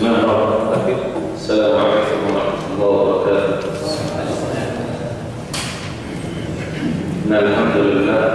من أراد السلام عليكم ورحمة الله وبركاته. إن الحمد لله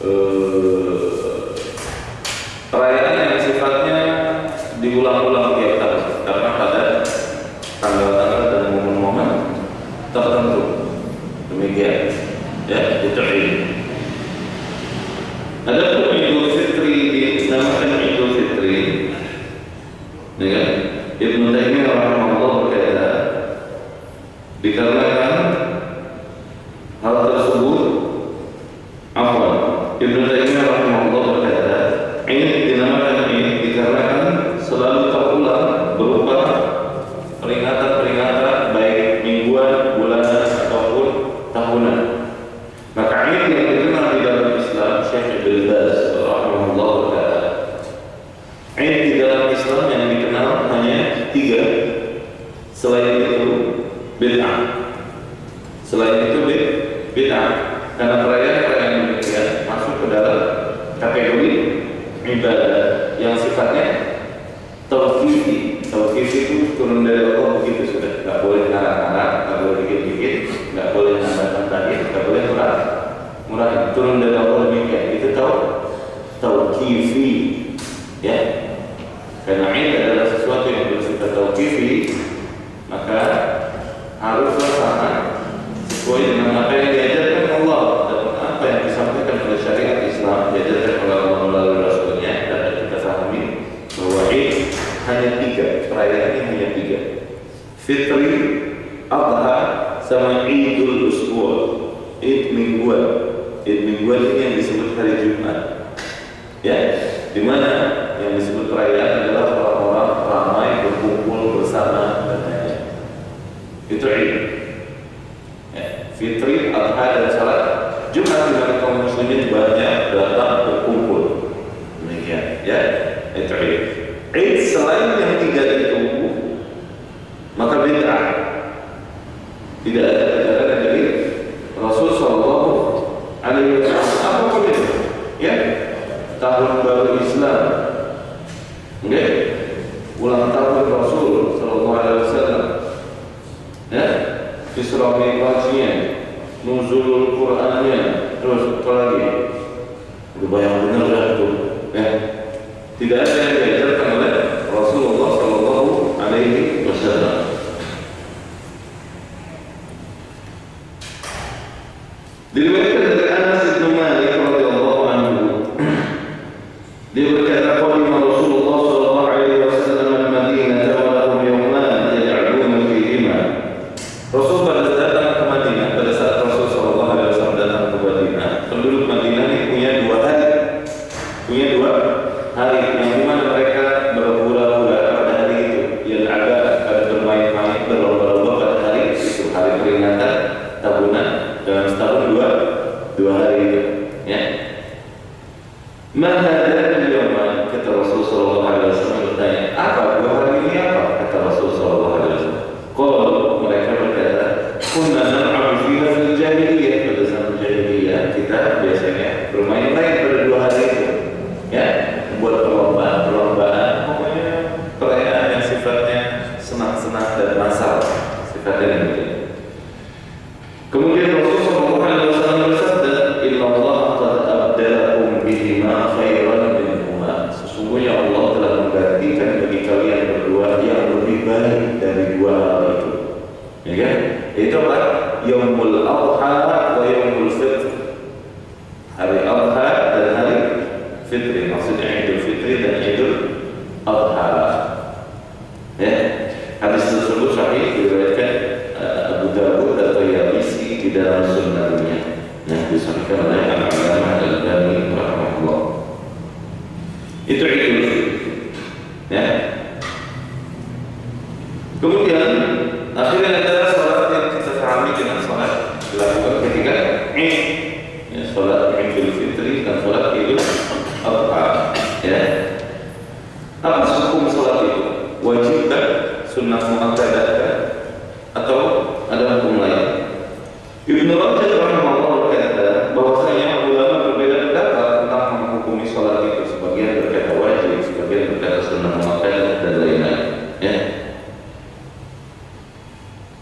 Eh, perayaan yang sifatnya diulang-ulang situasinya nuzulul Qurannya terus apa lagi? Udah banyak benar itu ya eh, tidak ada yang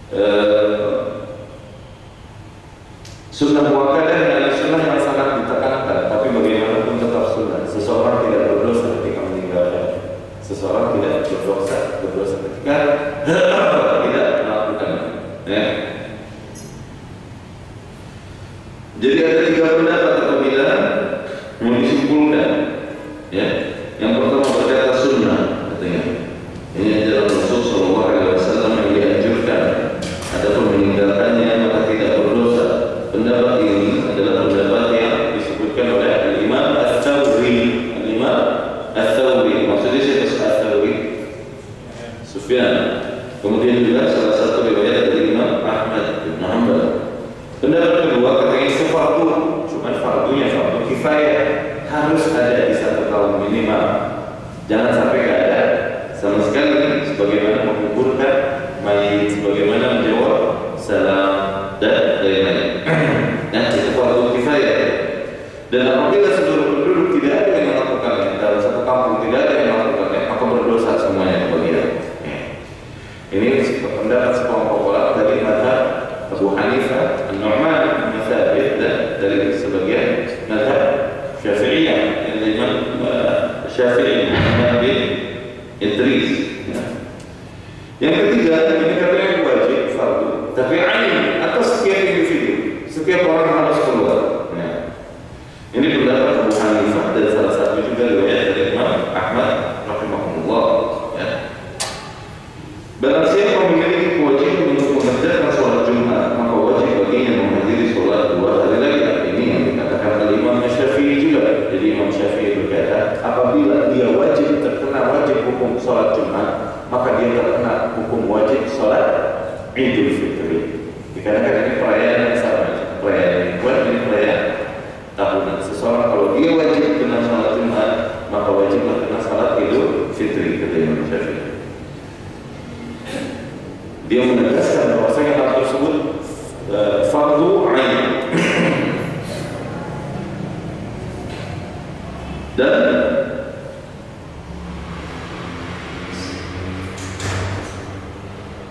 Eh, sunnah muakkadah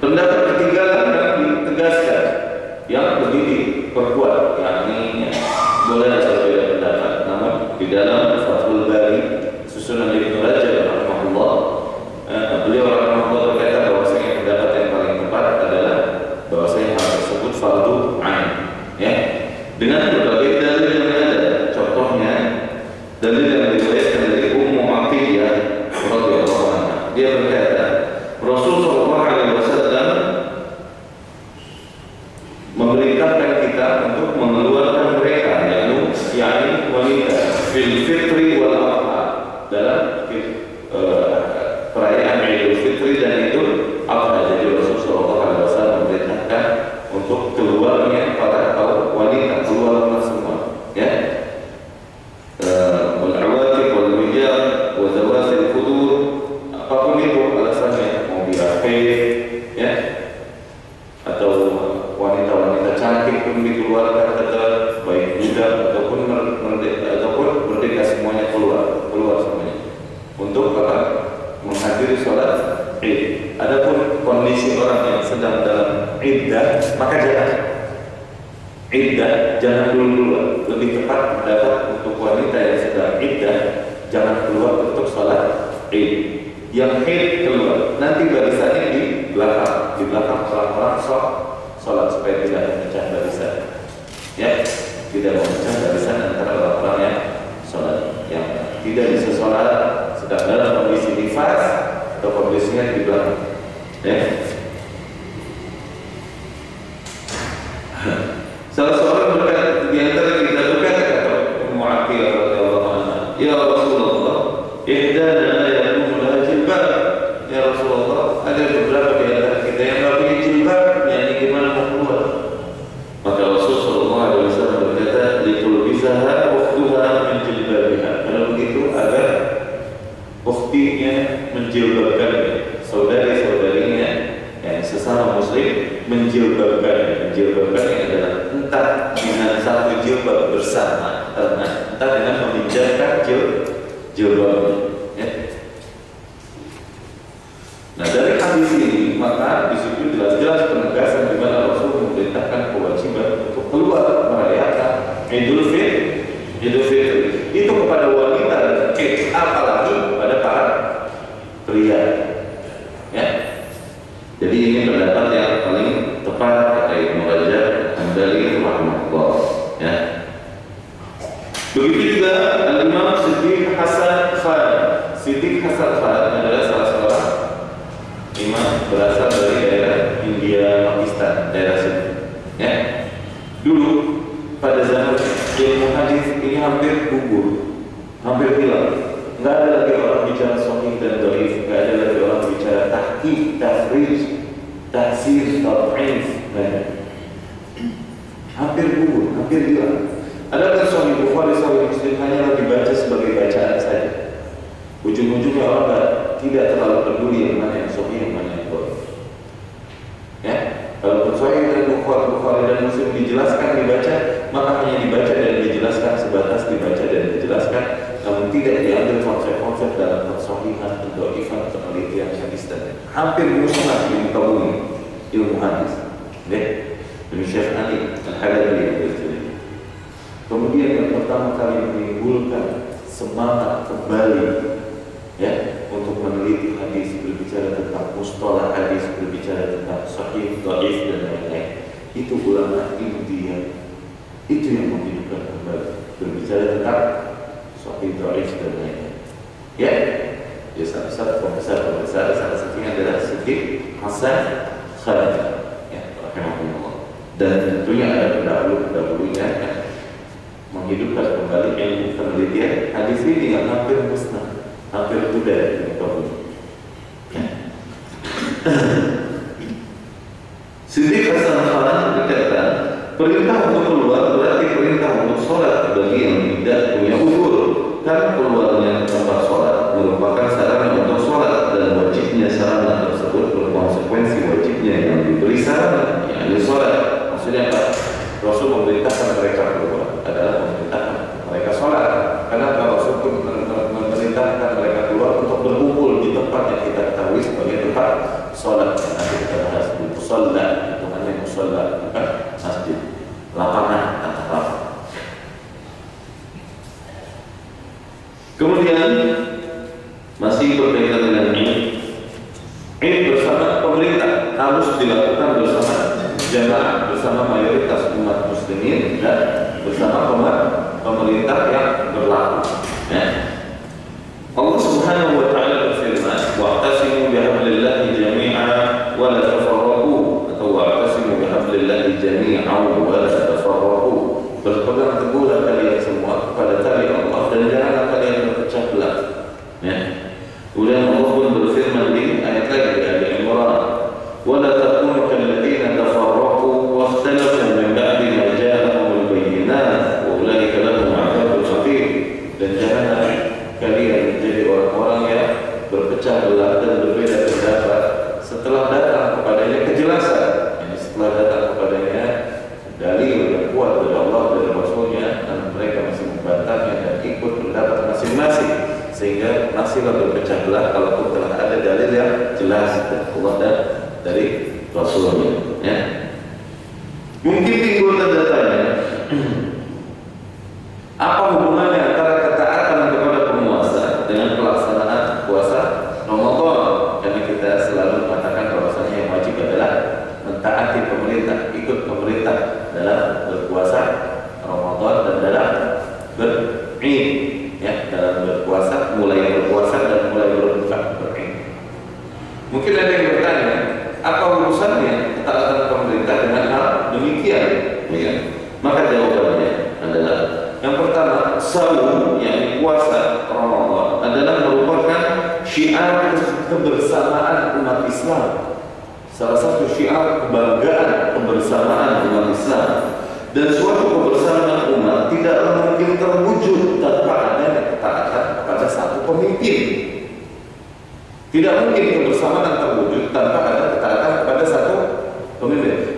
pendapat ketiga jilbabnya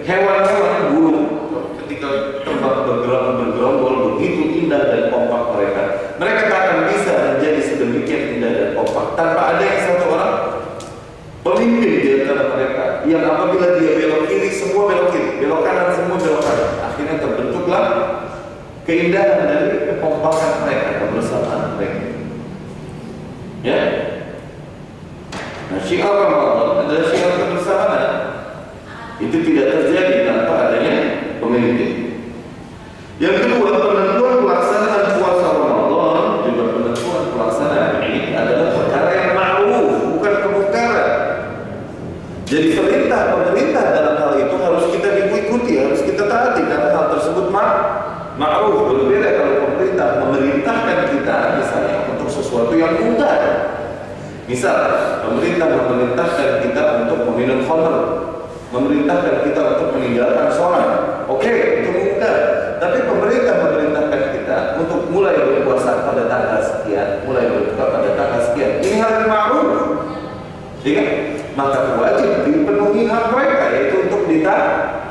hewan-hewan burung. Ketika tempat bergerombol-bergerombol begitu indah dan kompak mereka. Mereka tak akan bisa menjadi sedemikian indah dan kompak. Tanpa ada yang satu orang pemimpin di antara mereka yang apabila dia belok kiri semua belok kiri belok kanan semua belok kanan. Akhirnya terbentuklah keindahan dari kekompakan mereka kebersamaan mereka.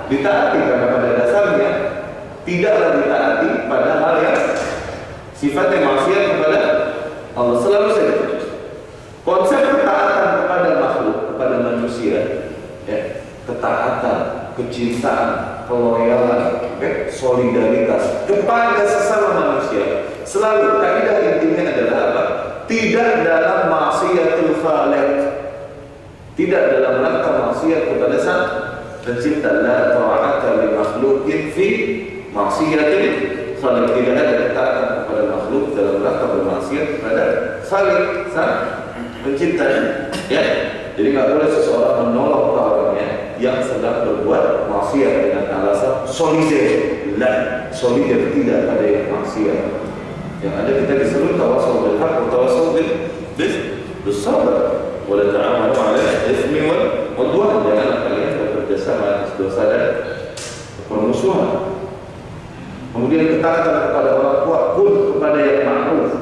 Ditaati karena pada dasarnya tidaklah ditaati pada hal yang sifatnya maksiat kepada Allah selalu saja. Konsep ketaatan kepada makhluk, kepada manusia, ya, ketaatan, kecintaan, keloyalan, ya, solidaritas kepada sesama manusia selalu kaidah intinya adalah apa? Tidak dalam maksiat. Tidak dalam rangka maksiat kepada satu pencipta la ta'ata li makhlukin fi maksiatin khalik tidak ada ketaatan kepada makhluk dalam rangka bermaksiat kepada khalik sang pencipta ya jadi nggak boleh seseorang menolong orangnya yang sedang berbuat maksiat dengan alasan solider la solider tidak ada yang maksiat yang ada kita disuruh tawasul bil haq wa tawasul bil bis bisabr wa la ta'amalu 'ala al-ithmi wal 'udwan jangan kerjasama atas dosa dan permusuhan. Kemudian ketakutan kepada orang kuat pun kepada yang ma'ruf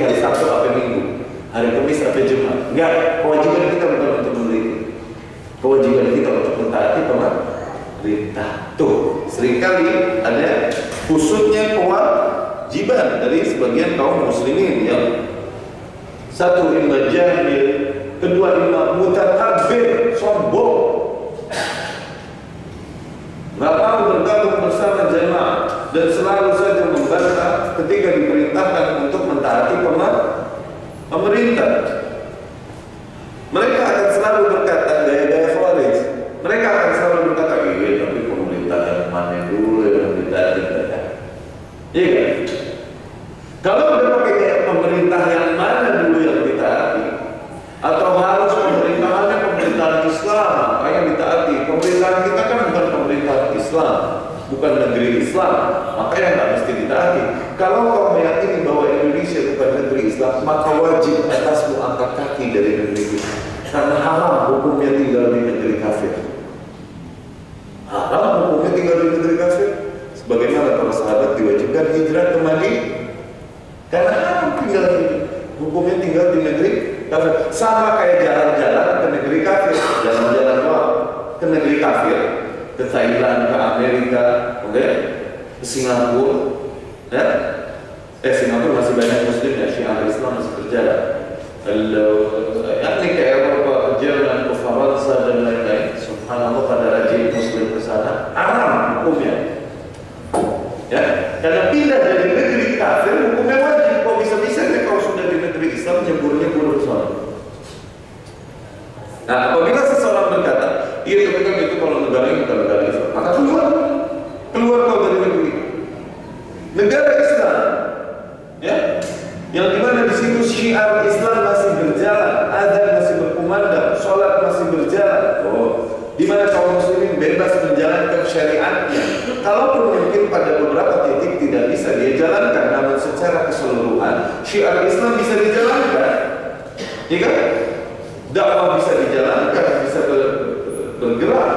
hari Sabtu apa Minggu, hari Kamis apa Jumat. Enggak, kewajiban kita bukan untuk meneliti. Kewajiban kita untuk mentaati pemerintah. Tuh, sering kali ada khususnya kewajiban dari sebagian kaum muslimin yang satu imam jahil, kedua imam mutakabir, sombong, Kalaupun mungkin pada beberapa titik tidak bisa dia jalankan, namun secara keseluruhan syiar Islam bisa dijalankan. Ya? Dakwah bisa dijalankan, bisa bergerak.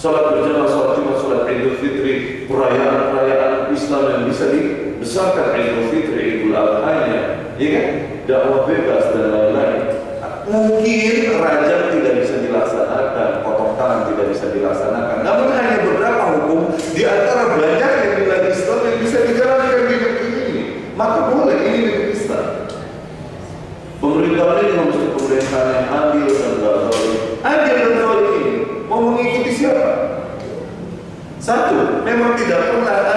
sholat berjamaah, sholat Jumat, sholat Idul Fitri, perayaan-perayaan Islam yang bisa dibesarkan Idul Fitri, Idul Adha-nya, ya kan? Dakwah bebas dan lain-lain. Mungkin rajam tidak bisa dilaksanakan, potong tangan tidak bisa dilaksanakan, namun hanya beberapa di antara banyaknya nilai Islam yang bisa dijalankan di negeri ini maka boleh ini negeri Islam pemerintahan ini harus pemerintahan yang adil dan berdoa. adil dan berdoa ini mau mengikuti siapa satu memang tidak pernah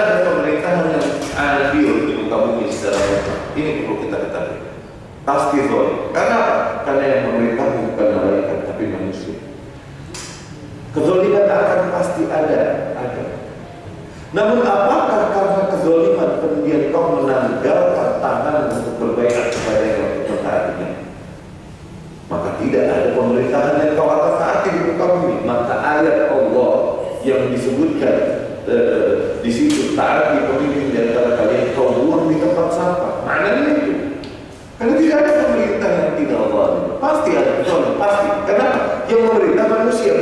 di situ taat di pemimpin di antara kalian kau buang di tempat sampah. Mana itu? Karena tidak ada pemerintah yang tidak Allah pasti ada zalim pasti. Karena yang pemerintah manusia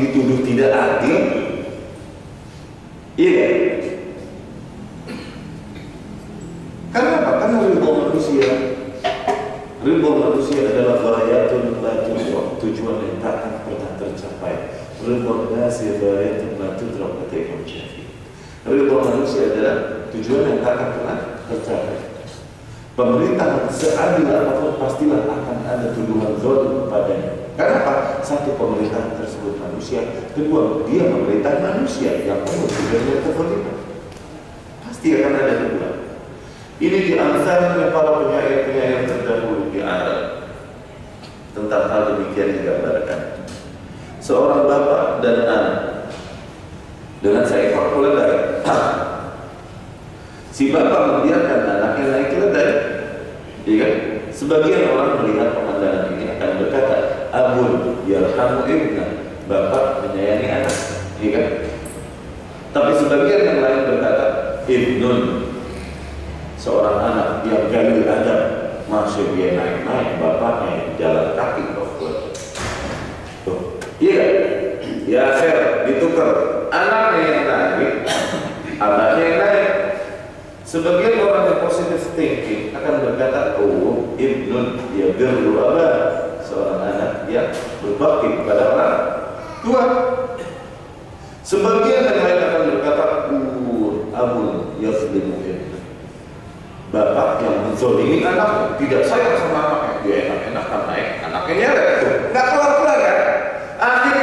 dituduh tidak adil iya Kenapa? Karena ridho manusia Ridho manusia adalah ghayatun la Tujuan yang tak akan pernah tercapai Ridho nasi ghayatun la tudrak Kata Imam Syafi'i manusia adalah tujuan yang tak akan pernah tercapai Pemerintah seadil apa pun pastilah akan ada tuduhan zalim kepadanya. Kenapa? Satu pemerintah tersebut manusia, kedua dia memerintah manusia yang penuh dengan kezaliman. Pasti akan ada tuduhan. Ini di antara para penyair-penyair terdahulu di Arab tentang hal demikian digambarkan. Seorang bapak dan anak dengan seekor keledai. Si bapak membiarkan anaknya naik keledai. Kan? Sebagian orang melihat pemandangan ini akan berkata, Abun, yarhamu ibna, bapak menyayangi anak. Iya kan? Tapi sebagian yang lain berkata, Ibnun, seorang anak yang galil adab, masih dia naik-naik, bapaknya jalan kaki Tuh. Iya, ya fair, ditukar. Anaknya yang naik, abahnya yang naik. Sebagian orang yang positive thinking akan berkata, oh, ibnun ya birru abah, seorang anak yang berbakti kepada orang tua. Sebagian yang lain akan berkata, uh, abun yazlimu ibnu. Bapak yang menzolimi anak tidak sayang sama anaknya, dia enak-enak kan naik, anaknya nyeret tuh, nggak kelar-kelar kan? Akhirnya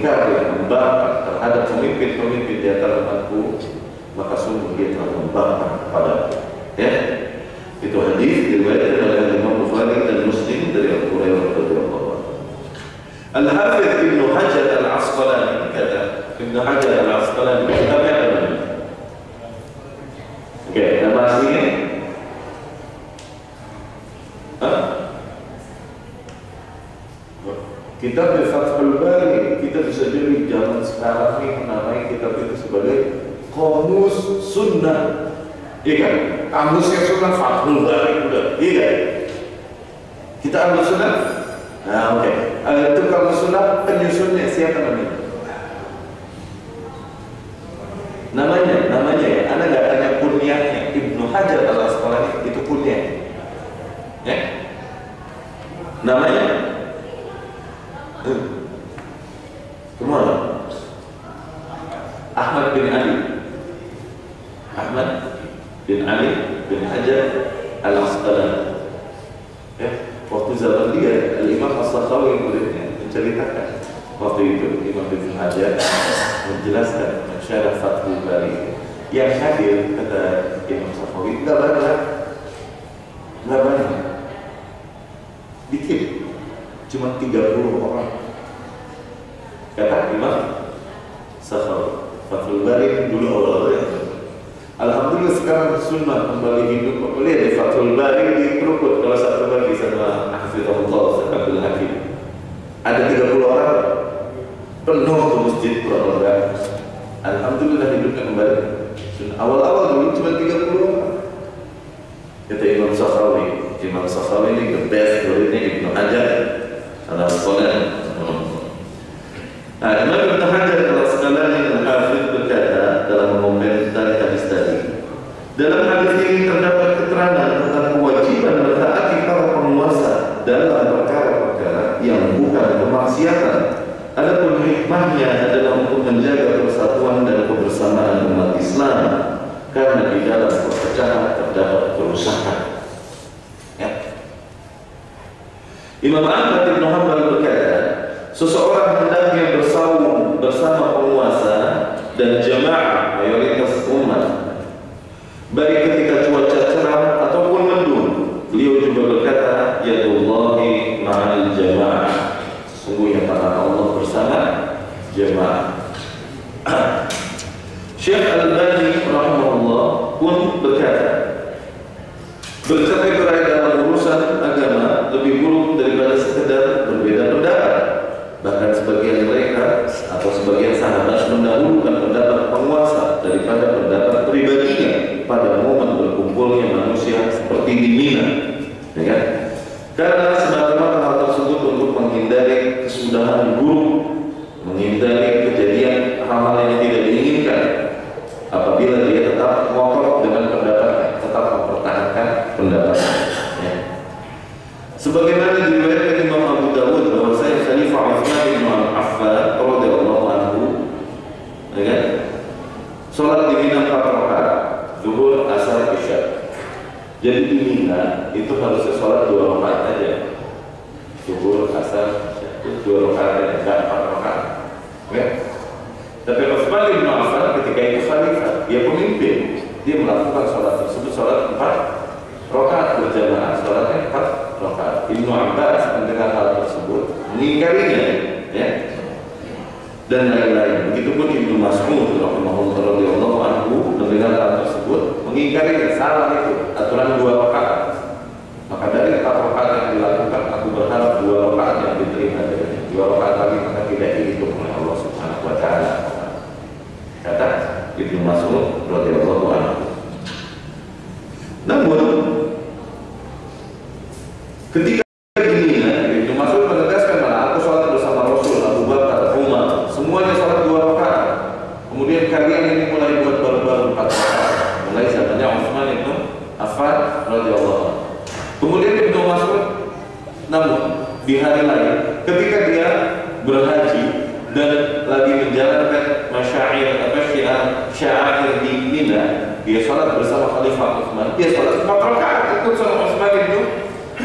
mengingkari, membakar terhadap pemimpin-pemimpin di antara umatku, maka sungguh dia telah membakar kepada ya itu hadis diriwayatkan oleh Imam Bukhari dan Muslim dari Abu Hurairah radhiyallahu anhu. Al Hafidh Ibnu Hajar Al Asqalani kata Ibnu Hajar Ahmad bin Hanbal seseorang hendaknya bersaung bersama penguasa dan jemaah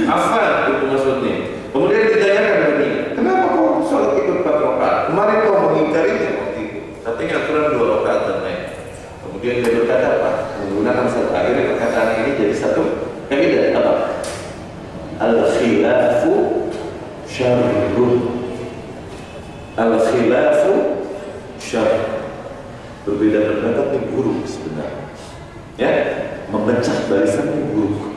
apa itu maksudnya? Kemudian ditanyakan lagi kenapa kau sholat ikut empat rakaat? Kemarin kau mengingkarinya waktu itu. Katanya aturan dua rakaat dan lain. Kemudian dia berkata apa menggunakan satu akhirnya perkataan ini jadi satu kaidah. Apa? Al khilafu syarrun. Al khilafu syarrun. Berbeda pendapat ini buruk sebenarnya. Ya memecah barisan ini buruk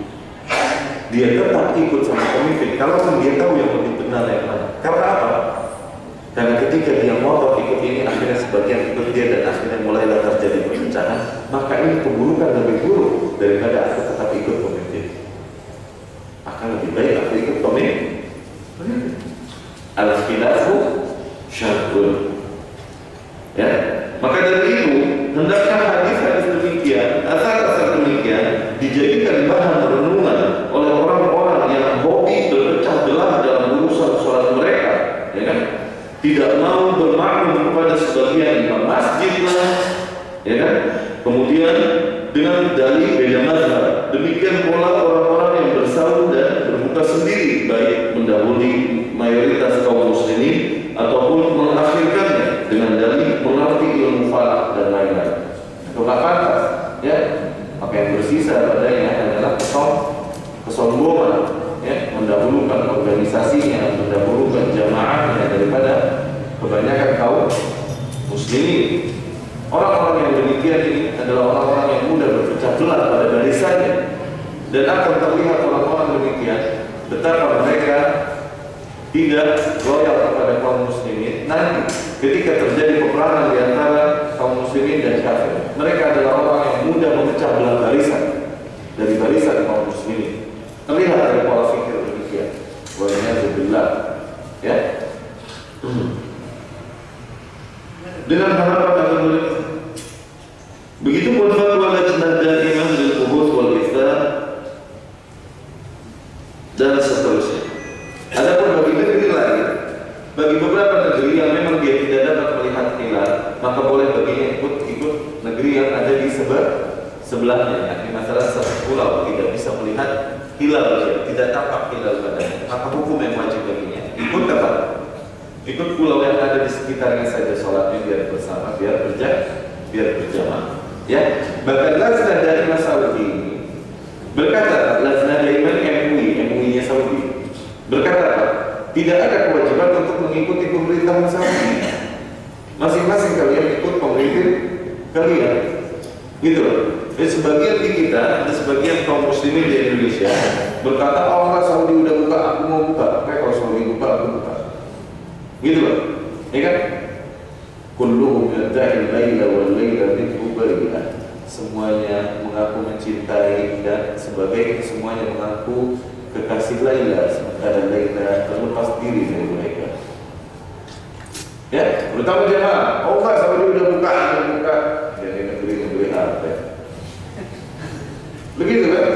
dia tetap ikut sama pemimpin kalaupun dia tahu yang lebih benar yang mana karena apa? Karena ketika dia ngotot ikut ini akhirnya sebagian ikut dia dan akhirnya mulailah terjadi perpecahan maka ini keburukan lebih buruk daripada aku tetap ikut pemimpin akan lebih baik aku ikut pemimpin al khilafu syarrun ya maka dari itu hendaknya hadis-hadis demikian asal-asal demikian dijadikan bahan renungan oleh orang-orang yang hobi berpecah belah dalam urusan sholat mereka ya kan tidak mau bermakmum kepada sebagian imam masjid lah ya kan kemudian dengan dalih beda mazhab demikian pula orang-orang yang bersaud dan berbuka sendiri baik mendahului mayoritas kaum muslimin ataupun mengakhirkannya dengan dalih mengerti ilmu falak dan lain-lain itu nggak pantas ya maka yang bersisa padanya adalah kesom kesombongan ya mendahulukan organisasinya mendahulukan jamaahnya daripada kebanyakan kaum muslimin orang-orang yang demikian ini adalah orang-orang yang mudah berpecah belah pada barisannya dan akan terlihat orang-orang demikian betapa mereka tidak loyal kepada kaum muslimin nanti ketika terjadi peperangan di antara kaum muslimin dan kafir mereka adalah orang yang mudah memecah belah barisan dari barisan kaum muslimin terlihat dari pola pikir demikian waliyadzubillah ya dengan harapan akan begitu pun fatwa lajnah daimah lil qubus wal iftar dan seterusnya Adapun bagi negeri lain, bagi beberapa negeri yang memang dia tidak dapat melihat hilal, maka boleh baginya ikut ikut negeri yang ada di sebelah sebelahnya. Yakni masalah satu pulau tidak bisa melihat hilal, tidak tampak hilal padanya. Maka hukum yang wajib baginya ikut apa? Ikut pulau yang ada di sekitarnya saja sholatnya biar bersama, biar kerja, biar berjamaah. Ya, bahkan Lazna dari Saudi ini berkata Lazna dari MUI, MUI-nya Saudi berkata? Tidak ada kewajiban untuk mengikuti pemerintahan Saudi. Masing-masing kalian ikut pemimpin kalian. Gitu loh. Jadi sebagian di kita, ada sebagian kaum muslimin di Indonesia berkata, oh enggak Saudi udah buka, aku mau buka. Kayak kalau Saudi buka, aku buka. Gitu loh. Ya kan? Kulluhum yadda'i layla wal layla bari'ah. Semuanya mengaku mencintai dan sebagai semuanya mengaku kekasih Laila sementara Laila terlepas diri dari mereka. Ya, terutama jemaah. Oh enggak, Saudi udah buka, udah buka. Jadi negeri-negeri apa? Begitu kan?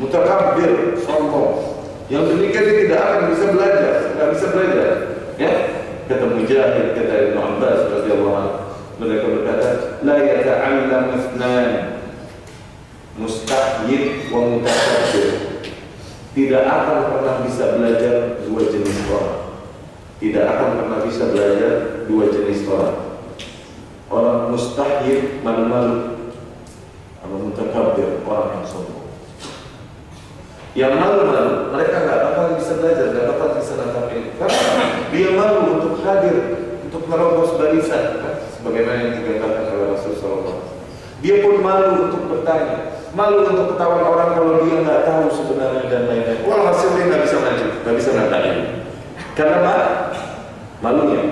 Mutakabir, sombong. Yang demikian dia tidak akan bisa belajar, tidak bisa belajar. Ya, kata Mujahid, kata Ibn Abbas radhiyallahu anhu. Mereka berkata, la yata'allam ithnan mustahyid wa tidak akan pernah bisa belajar dua jenis orang. Tidak akan pernah bisa belajar dua jenis orang. Orang mustahil malu-malu sama mutakabbir, orang yang sombong. Yang malu-malu, mereka nggak bakal bisa belajar, nggak bakal bisa nangkap ini. Karena dia malu untuk hadir, untuk merobos barisan, kan? sebagaimana yang digambarkan oleh Rasulullah. Dia pun malu untuk bertanya, malu untuk ketahuan orang kalau dia nggak tahu sebenarnya dan lain-lain. Wah hasil dia nggak bisa maju, nggak bisa nantangin. Karena apa? Malunya.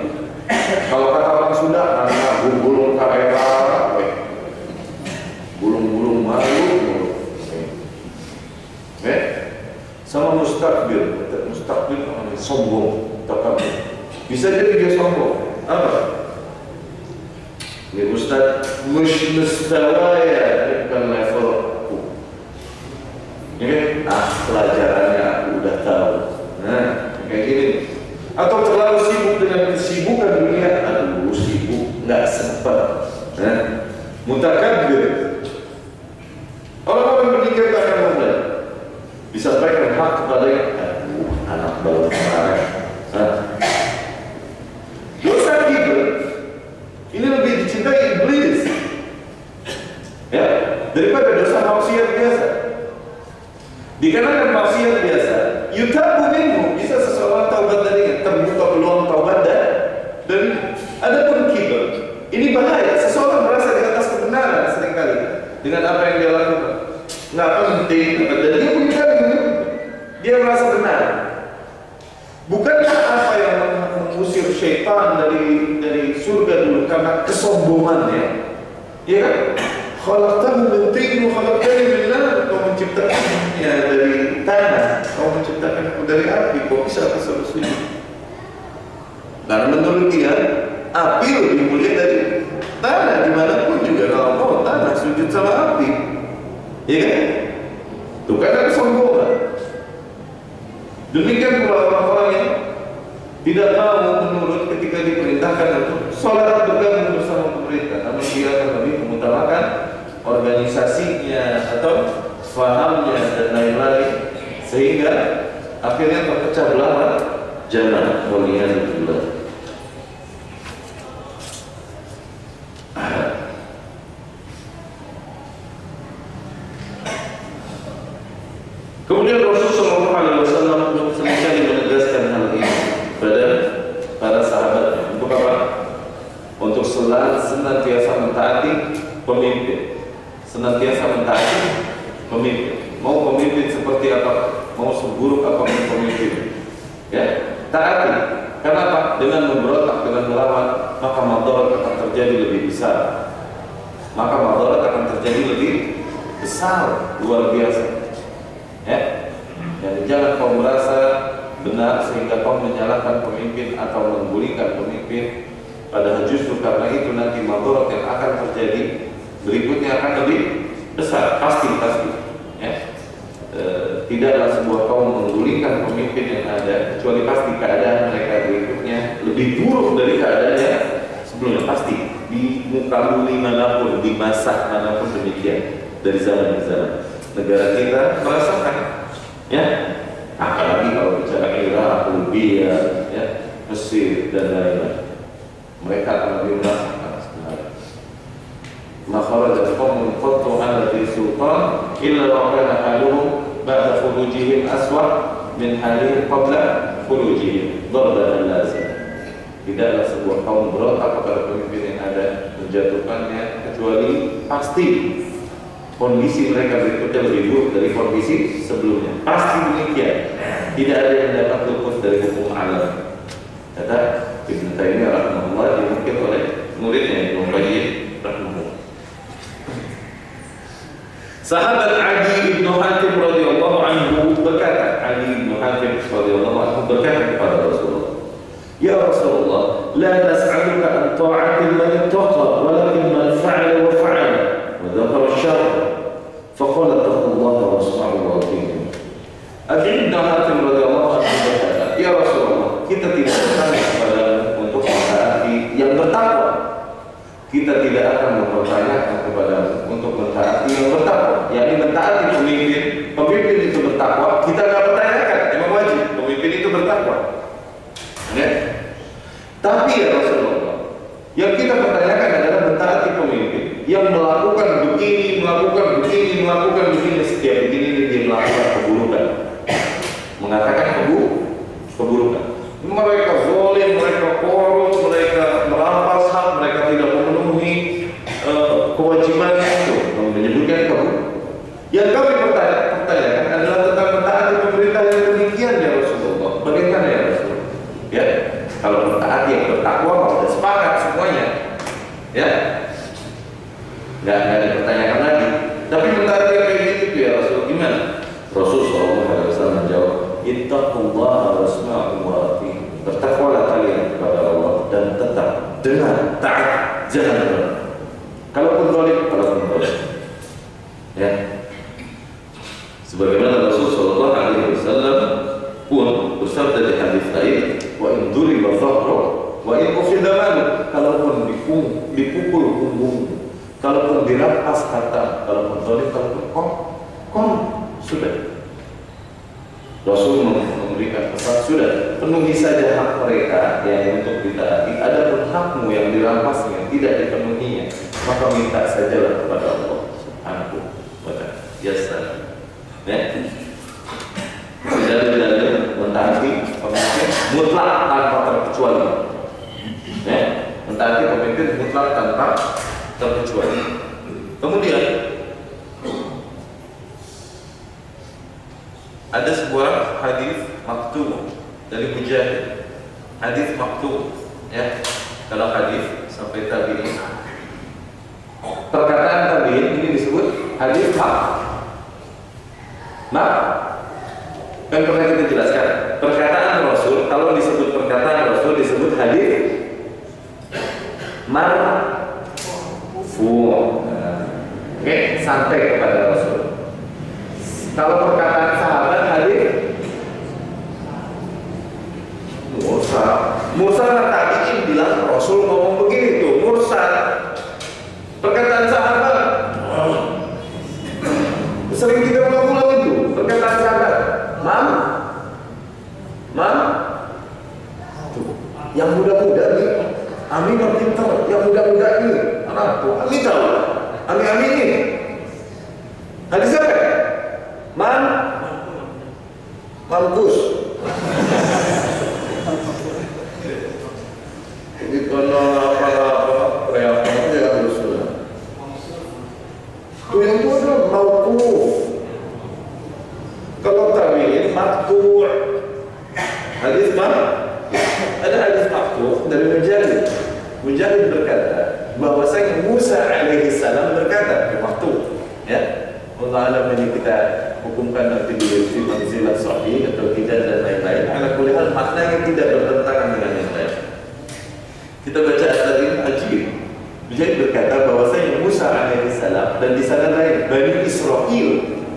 Kalau kata orang Sunda, karena gulung karera, Burung-burung malu mulu. Eh? Sama mustakbir. Mustakbir namanya sombong, takabur. Bisa jadi dia sombong. Apa? Ini Ustaz, mush mustawaya bukan levelku. Ini ya kan? ah pelajarannya aku udah tahu. Nah, kayak gini. Atau terlalu sibuk dengan kesibukan dunia, aduh sibuk nggak sempat. Nah, mutakan lebih buruk dari keadaan yang sebelumnya. Pasti di muka bumi mana pun di masa mana pun demikian dari zaman ke zaman negara kita merasakan ya. Apalagi kalau bicara Irak, Libya, ya, Mesir dan lain-lain. Mereka akan lebih merasakan sebenarnya. Makhluk dan kaum qattu ala di sultan illa wa kana ba'da furujihim aswa min halihim qabla khurujihim dardan lazim tidaklah sebuah kaum berontak kepada pemimpin yang ada menjatuhkannya kecuali pasti kondisi mereka berikutnya lebih buruk dari kondisi sebelumnya. Pasti demikian. Tidak ada yang dapat luput dari hukum alam. Kata Ibn adalah rahimahullah dimungkin oleh muridnya Ibn Qayyim rahmatullah sahabat Adi Ibn Hatim radhiyallahu anhu berkata Adi Ibn Hatim radhiyallahu anhu berkata kepada Rasulullah ya لا نسألك عن طاعة من اتقى ولكن من فعل وفعل وذكر الشر فقال اتقوا الله واسمعوا واطيعوا أبي بن حاتم رضي الله عنه berkata, Ya Rasulullah, kita tidak akan kepada untuk mentaati yang bertakwa. Kita tidak akan mempertanyakan kepada untuk mentaati yang bertakwa, yakni mentaati pemimpin. Pemimpin itu bertakwa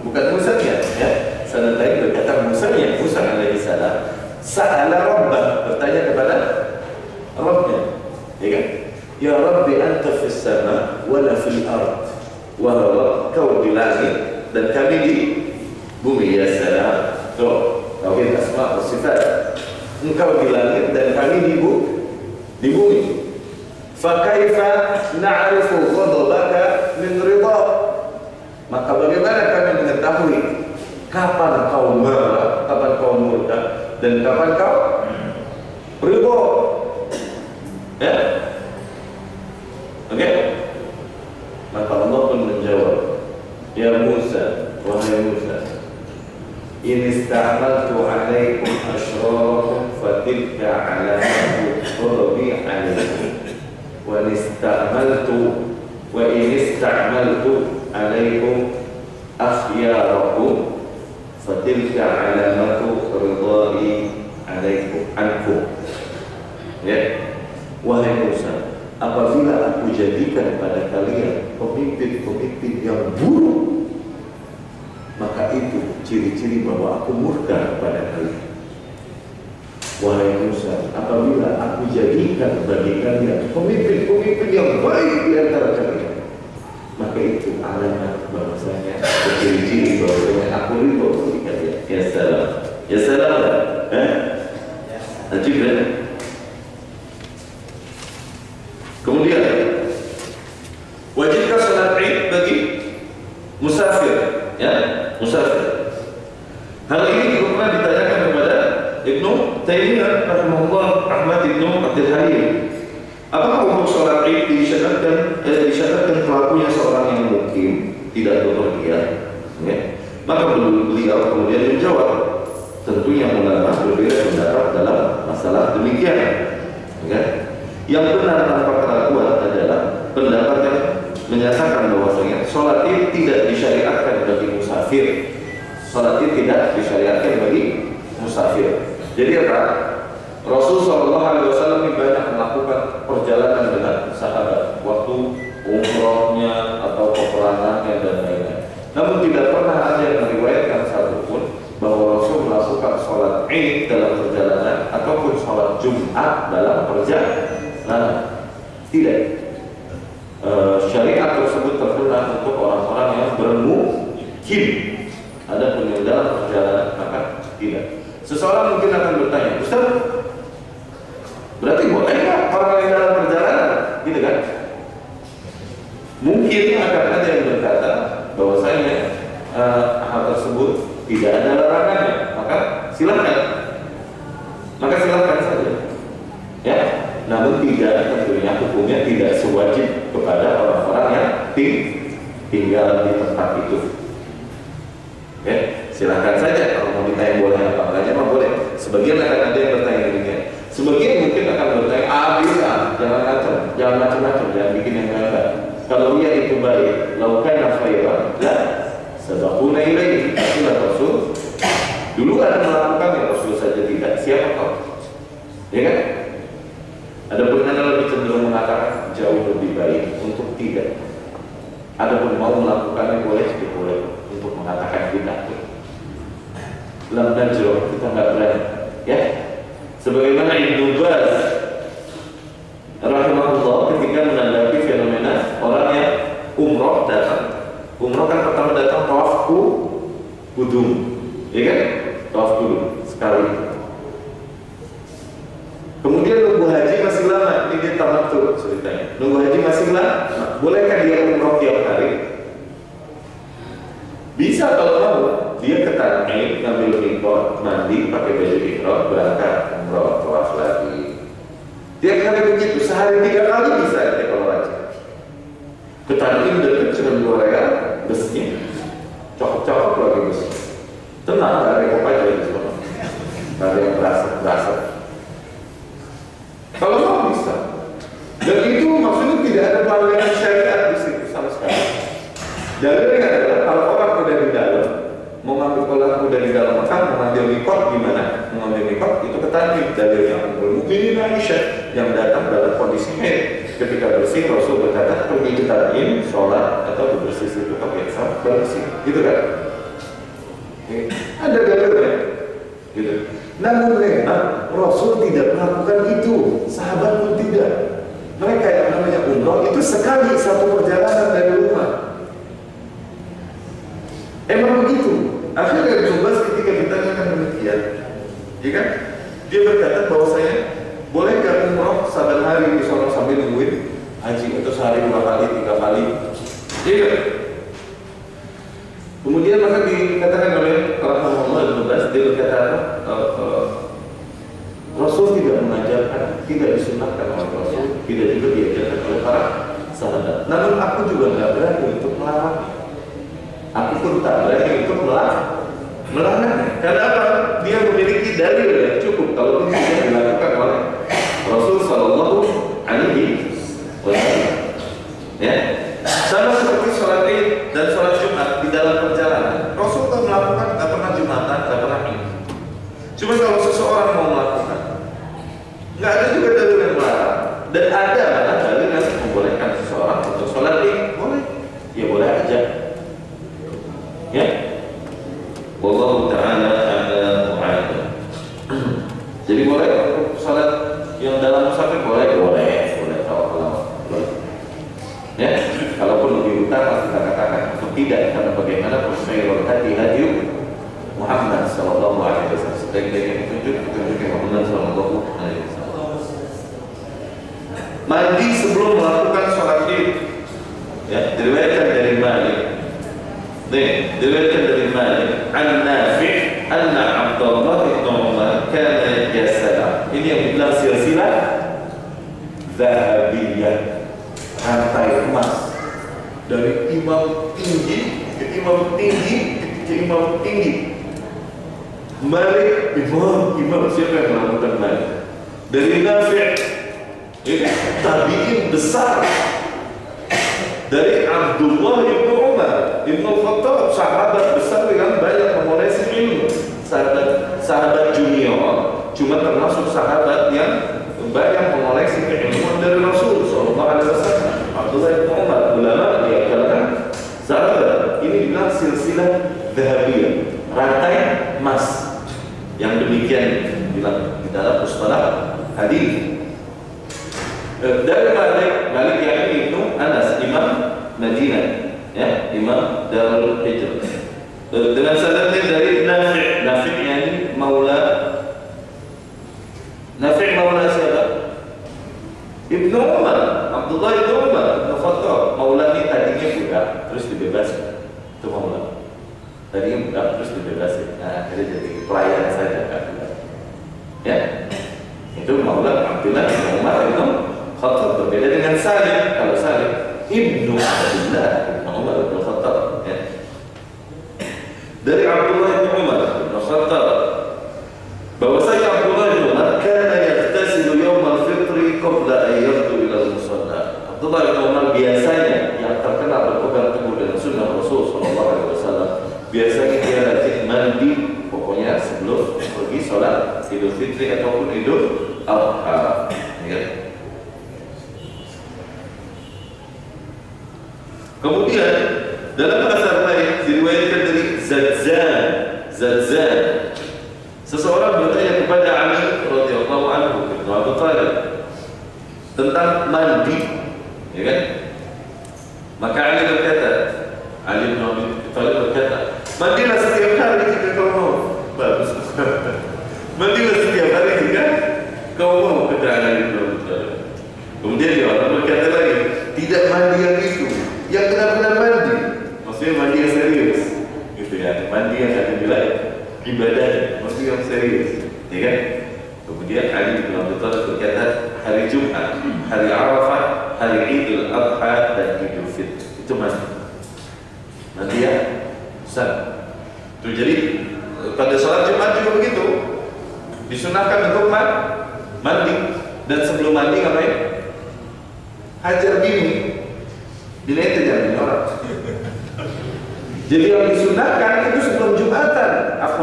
bukan Musa nya ya. Sana lain berkata Musa nya Musa alaihissalam Sa'ala Rabbah. Bertanya kepada Rabbnya. Ya kan? Ya Rabbi anta fis sama wala fil ard. Wahwa kau di langit dan kami di bumi. Ya salam. Tuh tauhid asma wa sifat. Engkau di langit dan kami di bumi di bumi. Fakaifa na'rifu ghadabaka min ridha? Maka bagaimana kami mengetahui kapan kau marah kapan kau murka dan kapan kau ridha ya? Oke okay? Maka Allah pun menjawab Ya Musa Wahai Musa In istamaltu alaikum asyrarakum Fatilka alamatu Qurbi alaikum. Wa istamaltu Wa in istamaltu alaikum Akhyarakum Fatilka alamatu Ridai alaikum Ankum Ya. Wahai Musa apabila aku jadikan pada kalian pemimpin-pemimpin yang buruk maka itu ciri-ciri bahwa aku murka kepada kalian. Wahai Musa apabila aku jadikan bagi kalian pemimpin-pemimpin yang baik di antara kalian maka itu alamat bahwasanya ciri-ciri bahwasanya aku ridho bagi kalian ya salam ya salam eh Ajib ya Kemudian wajibkah salat Id bagi musafir? Ya, musafir. Hal ini juga pernah ditanyakan kepada Ibnu Taimiyah rahimahullah Ahmad Ibnu Abdul Halim. Apakah untuk salat Id disyaratkan eh, disyaratkan pelakunya seorang yang mungkin tidak bepergian? Ya. Maka beliau kemudian menjawab, tentunya ulama berbeda pendapat dalam masalah demikian. Ya. Yang benar tanpa keraguan adalah pendapat yang menyatakan bahwasanya sholat id tidak disyariatkan bagi musafir. Sholat id tidak disyariatkan bagi musafir. Jadi apa? Rasul Shallallahu Alaihi Wasallam banyak melakukan perjalanan dengan sahabat waktu umrohnya atau peperangannya dan lain-lain. Namun tidak pernah ada yang meriwayatkan satupun bahwa Rasul melakukan sholat id dalam dalam perjalanan. Nah, tidak. Ketika bersih, Rasul berkata, pergi tarim, sholat, atau bersih itu pakai sama bersih. Gitu kan? ada ada ya Gitu. Namun mereka Rasul tidak melakukan itu, sahabat pun tidak. Mereka yang namanya umroh itu sekali satu perjalanan dari rumah cuma termasuk sahabat yang banyak mengoleksi keilmuan dari Rasul Sallallahu Alaihi Wasallam. Abdullah bin Umar ulama dia kalangan sahabat ini dibilang silsilah dahabiyah rantai emas. Yang demikian di dalam mustalah hadis. Eh, dari Malik Malik yang ini itu Anas Imam Madinah ya Imam Darul Hijrah eh, dengan sanadnya dari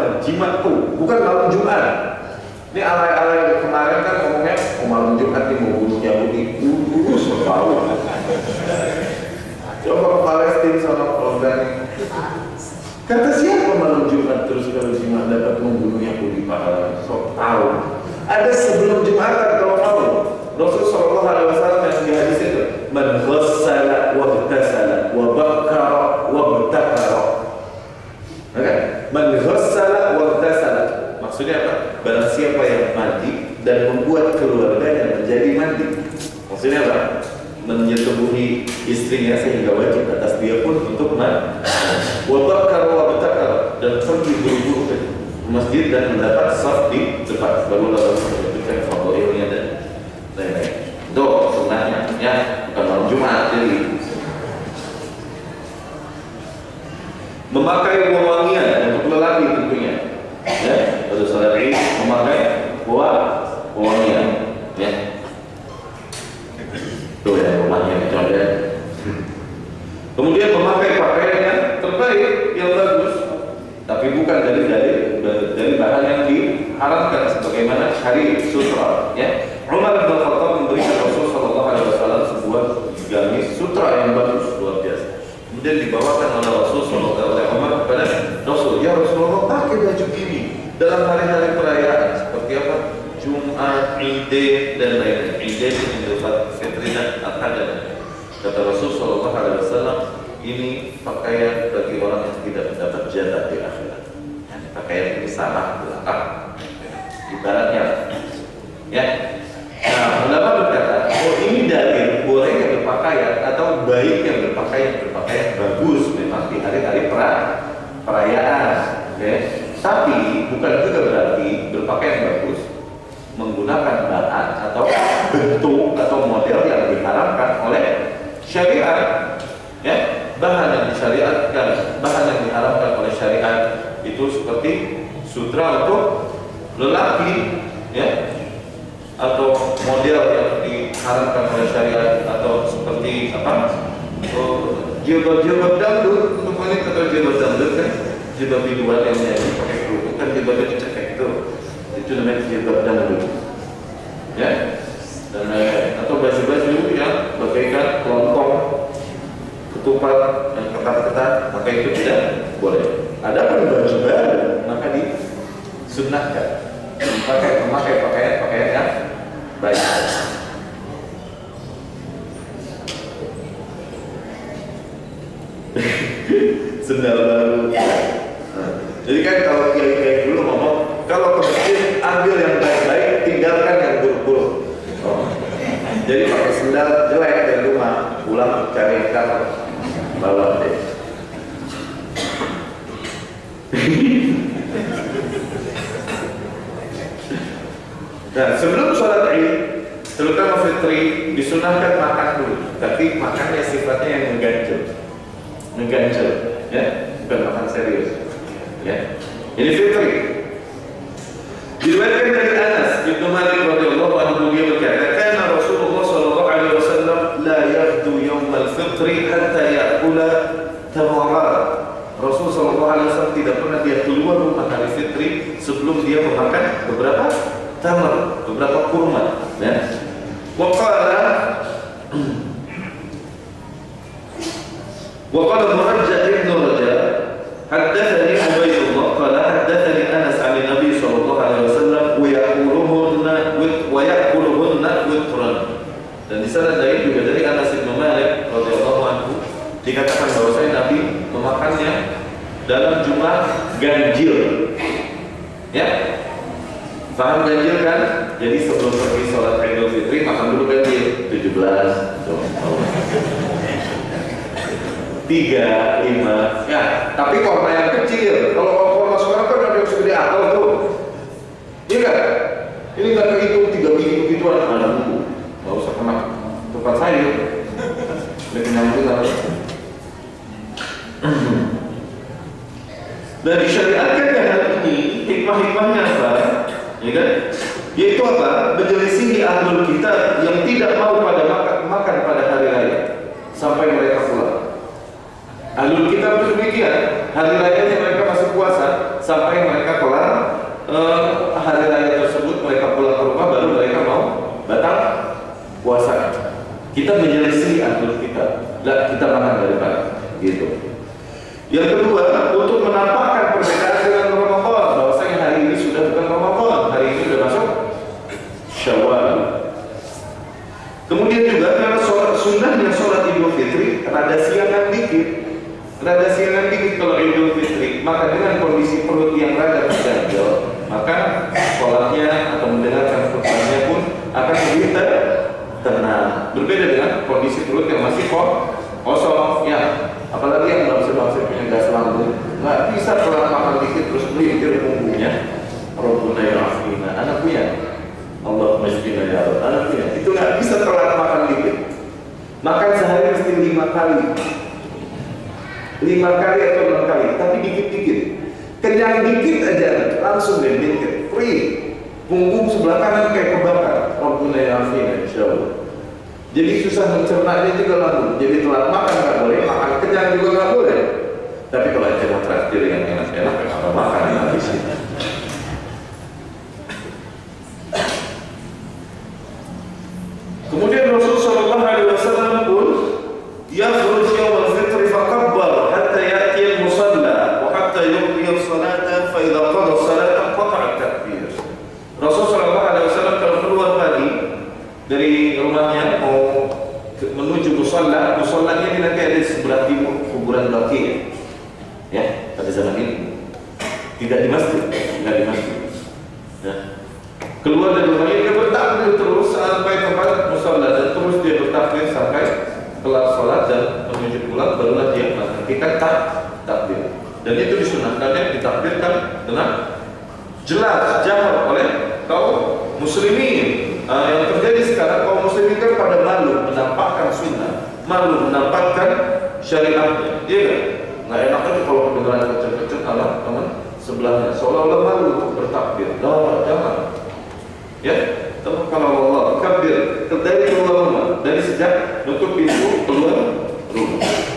Afwan, jimatku, bukan malam Jumat. Ini alay-alay kemarin kan ngomongnya oh, malam Jumat ini mau bunuh Yahudi. Dulu tahu. Coba ke Palestina sama Jordan. Kata siapa malam Jumat terus kalau Jumat dapat membunuh Yahudi pahala? So tahu. Ada sebelum Jumatan kalau mau. Rasul Shallallahu Alaihi Wasallam yang di hadis itu, man ghassala wa ihtasala wa bakkara wa? Man ghassala wa ihtasala. Maksudnya apa? Barang siapa yang mandi dan membuat keluarganya menjadi mandi. Maksudnya apa? Menyetubuhi istrinya sehingga wajib atas dia pun untuk mandi. Wa btakara dan pergi buru-buru ke masjid dan mendapat saf di depan. Baru lalu menyebutkan fadilnya dan lain-lain. Itu sunnahnya, ya bukan malam Jumat jadi memakai wewangian lelaki tentunya, ya pada salat Id memakai wewangian, ya. Tuh ya rumahnya contohnya. Kemudian memakai pakaian yang terbaik, yang bagus, tapi bukan dari dari dari bahan yang diharamkan sebagaimana hari sutra, ya. Umar bin Khattab memberikan Rasul Shallallahu Alaihi Wasallam sebuah gamis sutra yang bagus luar biasa. Kemudian dibawakan oleh Rasul Shallallahu kepada Rasul, ya Rasulullah pakai baju ini dalam hari-hari perayaan seperti apa? Jumat, Idin dan lain-lain. Idin Idul Fitri dan Adha kata Rasul Shallallahu Alaihi Wasallam ini pakaian bagi orang yang tidak mendapat jatah di akhirat. Pakaian ini salah belakang. Ibaratnya, ya Nah, ulama berkata, oh ini dalil bolehnya berpakaian atau baiknya berpakaian berpakaian bagus memang di hari-hari pra, perayaan, oke? Tapi bukan juga berarti berpakaian bagus menggunakan bahan atau bentuk atau model yang diharamkan oleh syariat, ya? Bahan yang disyariatkan, bahan yang diharamkan oleh syariat itu seperti sutra untuk lelaki, ya? atau model yang diharapkan oleh syariat atau seperti apa oh, jilbab-jilbab dangdut untuk wanita atau jilbab dangdut kan jilbab biduan yang nyanyi pakai kerudung kan jilbabnya dicekek itu. Itu namanya jilbab dangdut sejak nutup pintu keluar rumah.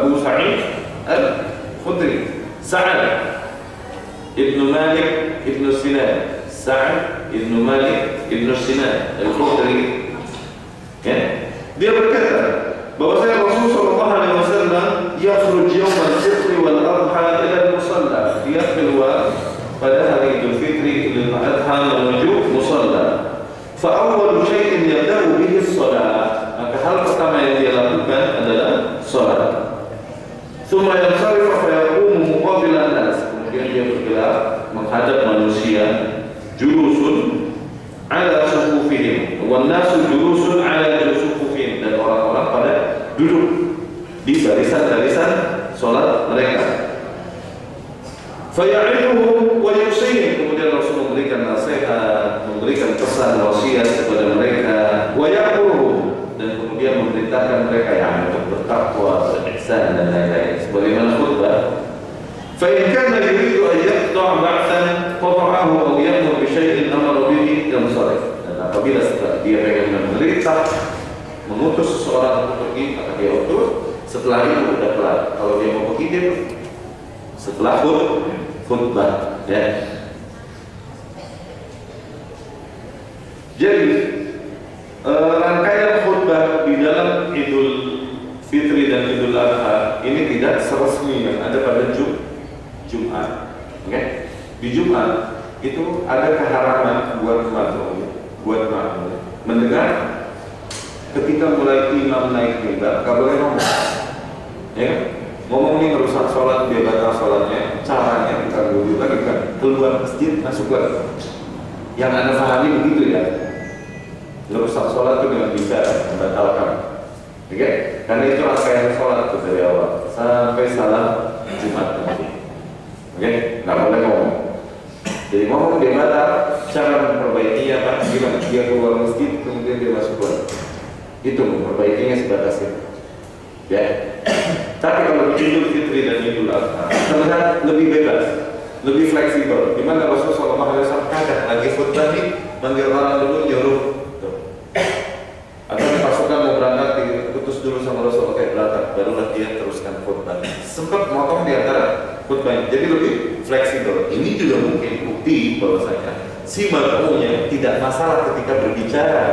أبو سعيد الخدري سعد ابن مالك ابن سنان سعد ابن مالك ابن سنان الخدري. إيه؟ دي بكذا بوزع الرسول صلى الله عليه وسلم يخرج يوم الفطر والأضحى إلى المصلى يدخل فذهب هذه الفطر للأضحى والنجوم مصلى. فأول Thumma yansarif fa yaqumu muqabila nas. Kemudian dia bergerak menghadap manusia julusun ala sufufihim wan nasu julusun ala sufufihim dan orang-orang pada duduk di barisan-barisan salat mereka. Faya'iduhum wa yusihim kemudian Rasul memberikan nasihat, memberikan pesan wasiat kepada mereka, wa ya'muruhum dan kemudian memerintahkan mereka yang untuk bertakwa, berihsan dan lain-lain. Sebagaimana khutbah فإن كان يريد أن يقطع بعثا قطعه أو يأمر بشيء أمر به ينصرف dan apabila dia pengen memerintah mengutus seseorang untuk pergi maka dia utus setelah itu udah kelar kalau dia mau pergi dia setelah khut khutbah ya Sempat motong di antara khutbah, jadi lebih fleksibel. Ini juga mungkin bukti bahwasanya si makmumnya tidak masalah ketika berbicara,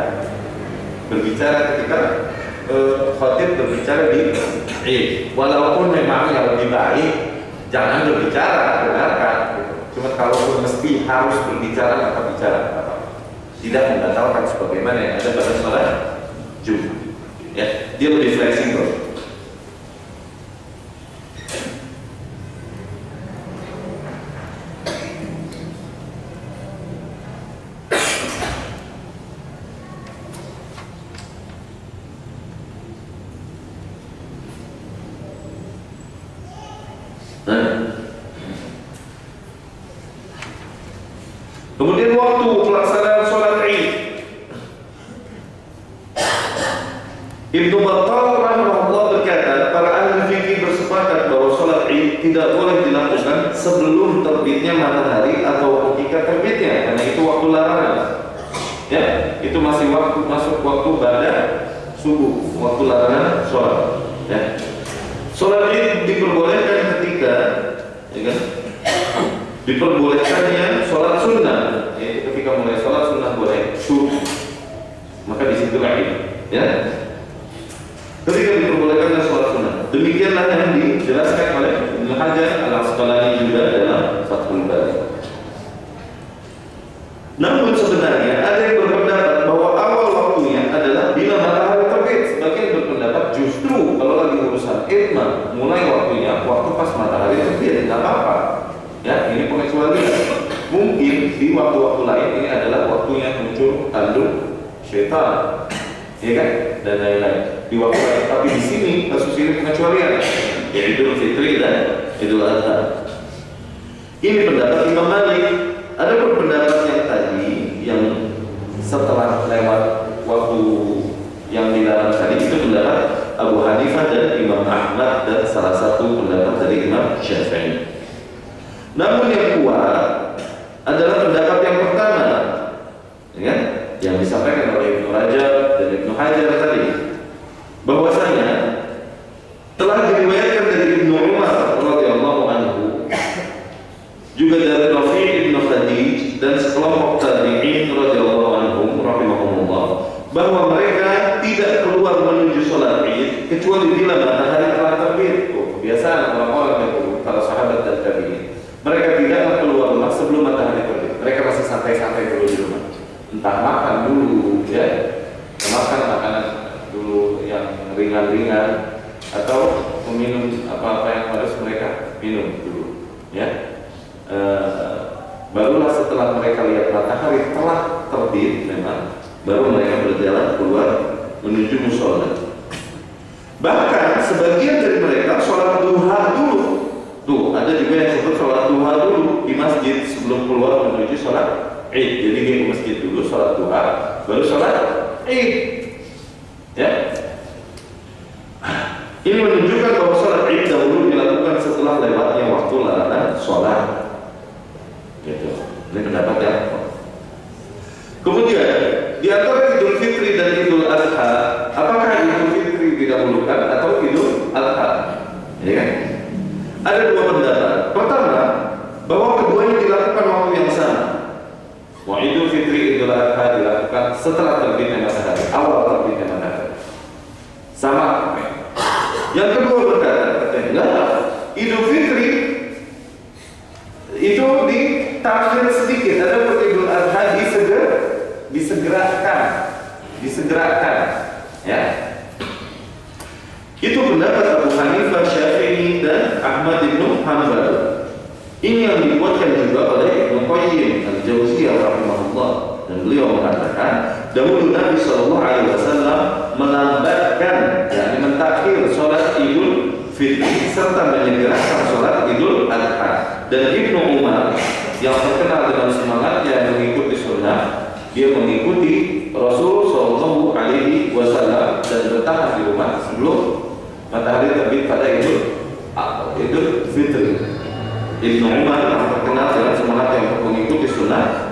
berbicara ketika uh, khotib berbicara di eh, walaupun memang yang lebih baik jangan berbicara dengarkan gitu. cuma kalau mesti harus berbicara maka bicara tidak membatalkan sebagaimana yang ada pada sholat Jumat. Ya dia lebih fleksibel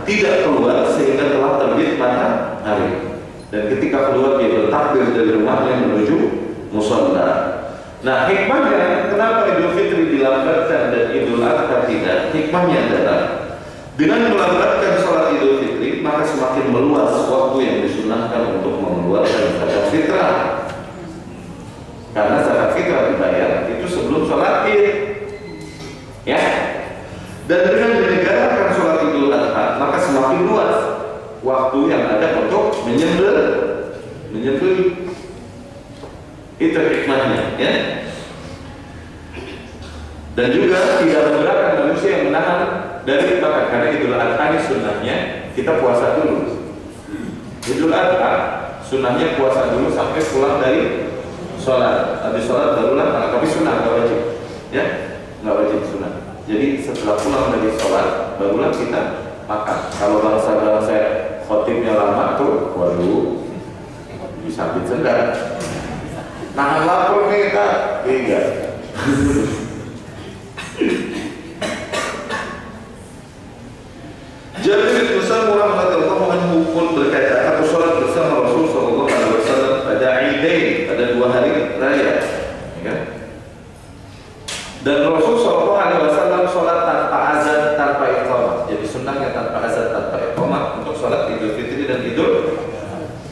tidak keluar sehingga telah terbit matahari. Dan ketika keluar dia bertakbir dari rumahnya menuju musola. Nah hikmahnya kenapa Idul Fitri dilambatkan dan Idul Adha tidak? Hikmahnya adalah dengan melambatkan sholat Idul Fitri maka semakin meluas waktu yang disunahkan untuk mengeluarkan zakat fitrah. Karena zakat fitrah dibayar itu sebelum sholat id, ya. Dan waktu yang ada untuk menyembel menyembeli itu hikmahnya ya. Dan juga tidak menggerakkan manusia yang menahan dari makan karena itulah adha ini sunnahnya kita puasa dulu. Idul adha sunnahnya puasa dulu sampai pulang dari sholat. Habis sholat barulah ah, Tapi sunnah nggak wajib ya. Nggak wajib sunnah. Jadi setelah pulang dari sholat barulah kita makan. Kalau bangsa-bangsa khotibnya lama tuh, waduh, bisa sendal. Nahan lapar nih kak, iya. Jabir bin Samurah radhiyallahu anhu pun berkata, aku sholat bersama Rasul sallallahu alaihi wasallam pada Idain, pada dua hari raya. Ya. Dan Rasul sallallahu alaihi wasallam sholat tanpa azan, tanpa iqamah. Jadi sunnahnya tanpa azan, tanpa iqamah untuk sholat Idul Fitri dan Idul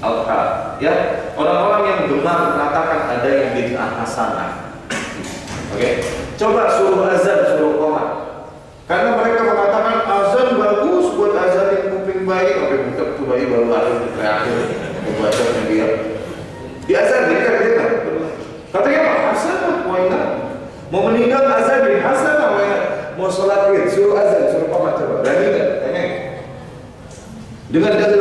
Adha. Ya, orang-orang yang gemar mengatakan ada yang hasanah. Oke, coba suruh azan, suruh iqamah. Karena mereka mengatakan azan bagus buat azan yang kuping bayi, oke buka tuh bayi baru di terakhir membaca dia. Di azan dia kan dia. Katanya apa? Hasan why not? Mau meninggal azan di hasan not? Mau sholat suruh azan suruh komat coba berani nggak? Dengan dalil